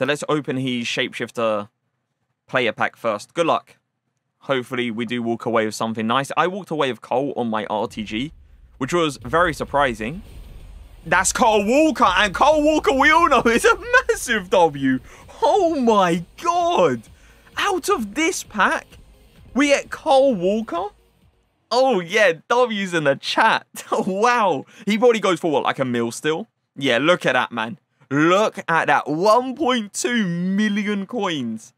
So let's open his Shapeshifter player pack first. Good luck. Hopefully we do walk away with something nice. I walked away with Kyle on my RTG, which was very surprising. That's Kyle Walker, and Kyle Walker we all know is a massive W. Oh my god! Out of this pack, we get Kyle Walker? Oh yeah, W's in the chat. wow. He probably goes for what, like a mil still? Yeah, look at that, man. Look at that. 1.2 million coins.